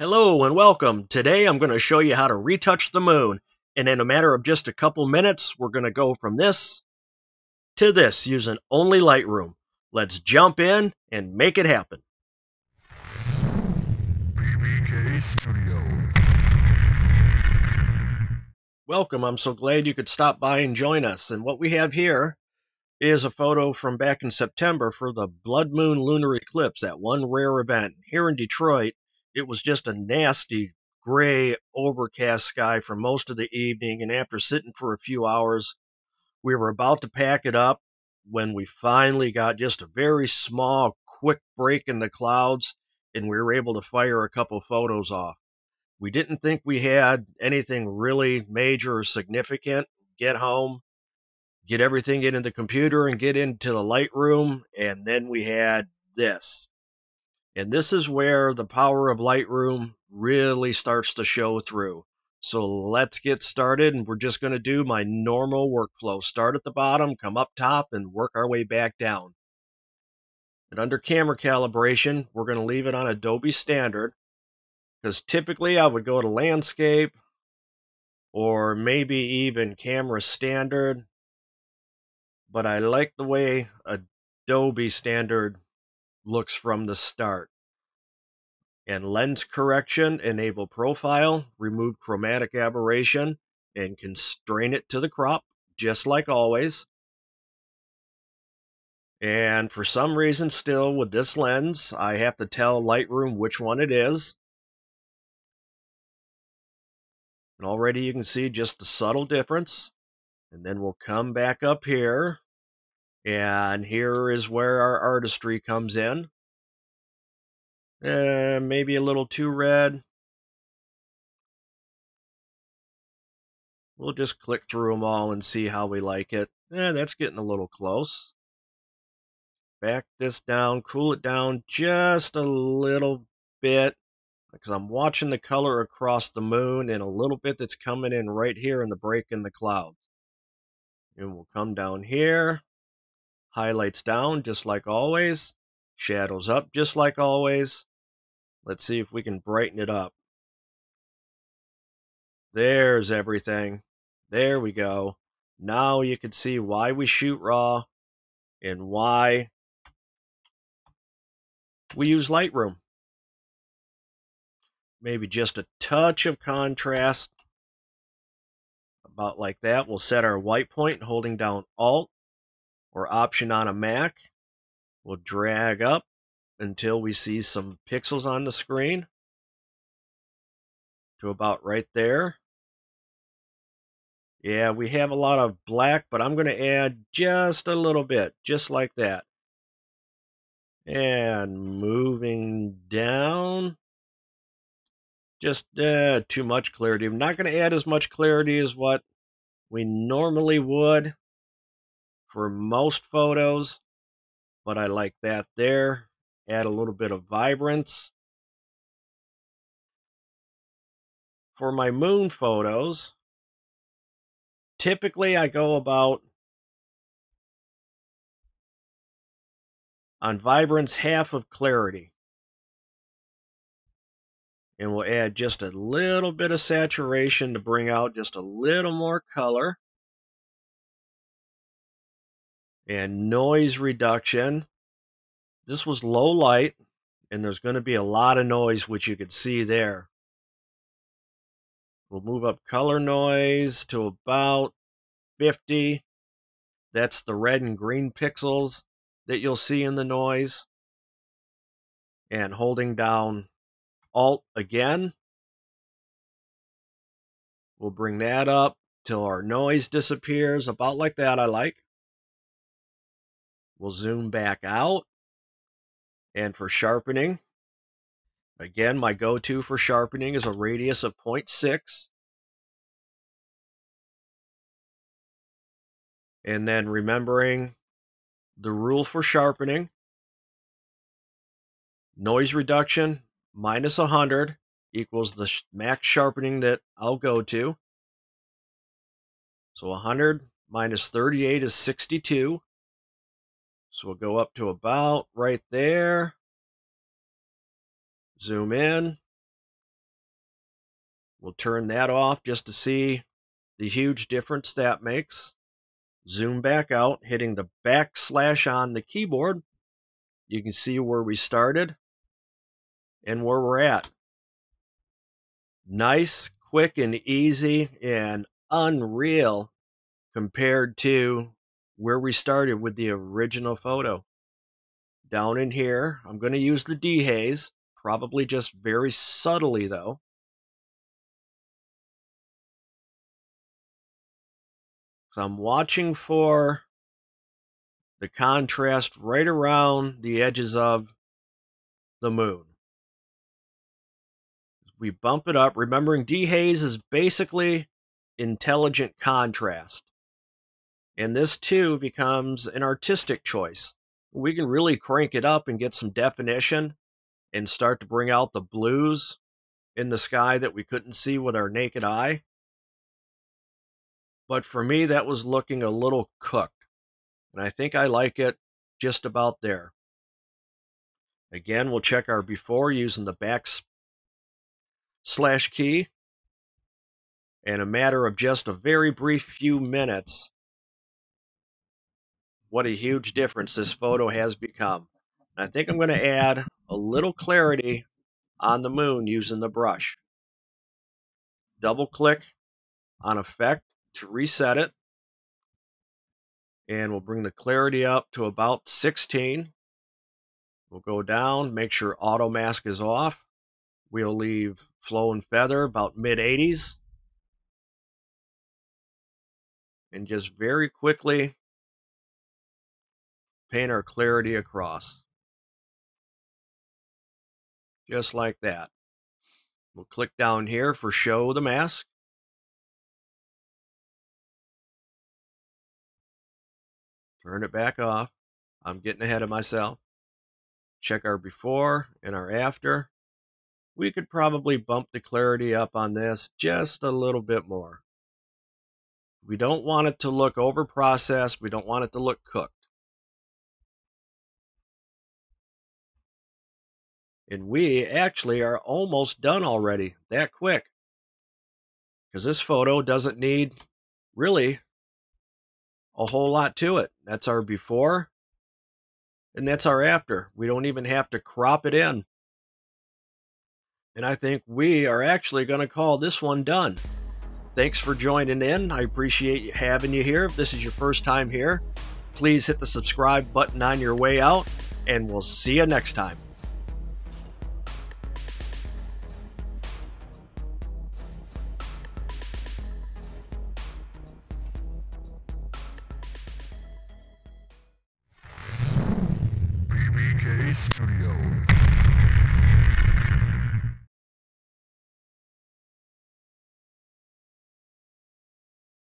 Hello and welcome. Today I'm going to show you how to retouch the moon. And in a matter of just a couple minutes, we're going to go from this to this using only Lightroom. Let's jump in and make it happen. PbK Studios. Welcome. I'm so glad you could stop by and join us. And what we have here is a photo from back in September for the Blood Moon Lunar Eclipse, that one rare event here in Detroit. It was just a nasty gray overcast sky for most of the evening, and after sitting for a few hours, we were about to pack it up when we finally got just a very small, quick break in the clouds, and we were able to fire a couple photos off. We didn't think we had anything really major or significant. Get home, get everything into the computer, and get into the Lightroom, and then we had this. And this is where the power of Lightroom really starts to show through. So let's get started. And we're just going to do my normal workflow. Start at the bottom, come up top, and work our way back down. And under camera calibration, we're going to leave it on Adobe Standard because typically I would go to landscape or maybe even camera standard. But I like the way Adobe Standard looks from the start. And lens correction, enable profile, remove chromatic aberration, and constrain it to the crop, just like always. And for some reason, still with this lens, I have to tell Lightroom which one it is. And already you can see just the subtle difference. And then we'll come back up here and here is where our artistry comes in. Uh, maybe a little too red. We'll just click through them all and see how we like it. Eh, that's getting a little close. Back this down, cool it down just a little bit because I'm watching the color across the moon and a little bit that's coming in right here in the break in the clouds. And we'll come down here. Highlights down just like always. Shadows up just like always. Let's see if we can brighten it up. There's everything. There we go. Now you can see why we shoot raw and why we use Lightroom. Maybe just a touch of contrast. About like that. We'll set our white point holding down Alt or Option on a Mac. We'll drag up until we see some pixels on the screen to about right there. Yeah, we have a lot of black, but I'm going to add just a little bit, just like that. And moving down, just uh, too much clarity. I'm not going to add as much clarity as what we normally would for most photos, but I like that there. Add a little bit of vibrance. For my moon photos, typically I go about on vibrance half of clarity. And we'll add just a little bit of saturation to bring out just a little more color and noise reduction. This was low light, and there's going to be a lot of noise, which you can see there. We'll move up color noise to about 50. That's the red and green pixels that you'll see in the noise. And holding down Alt again, we'll bring that up till our noise disappears, about like that I like. We'll zoom back out. And for sharpening, again, my go-to for sharpening is a radius of 0.6. And then remembering the rule for sharpening, noise reduction minus 100 equals the max sharpening that I'll go to. So 100 minus 38 is 62. So we'll go up to about right there. Zoom in. We'll turn that off just to see the huge difference that makes. Zoom back out, hitting the backslash on the keyboard. You can see where we started and where we're at. Nice, quick, and easy, and unreal compared to where we started with the original photo. Down in here, I'm going to use the dehaze, probably just very subtly though. So I'm watching for the contrast right around the edges of the moon. We bump it up, remembering dehaze is basically intelligent contrast. And this too becomes an artistic choice. We can really crank it up and get some definition and start to bring out the blues in the sky that we couldn't see with our naked eye. But for me, that was looking a little cooked. And I think I like it just about there. Again, we'll check our before using the back slash key. In a matter of just a very brief few minutes, what a huge difference this photo has become. And I think I'm going to add a little clarity on the moon using the brush. Double click on effect to reset it. And we'll bring the clarity up to about 16. We'll go down, make sure auto mask is off. We'll leave flow and feather about mid 80s. And just very quickly paint our clarity across. Just like that. We'll click down here for show the mask. Turn it back off. I'm getting ahead of myself. Check our before and our after. We could probably bump the clarity up on this just a little bit more. We don't want it to look over processed. We don't want it to look cooked. And we actually are almost done already, that quick. Because this photo doesn't need really a whole lot to it. That's our before and that's our after. We don't even have to crop it in. And I think we are actually going to call this one done. Thanks for joining in. I appreciate having you here. If this is your first time here, please hit the subscribe button on your way out, and we'll see you next time. Studios.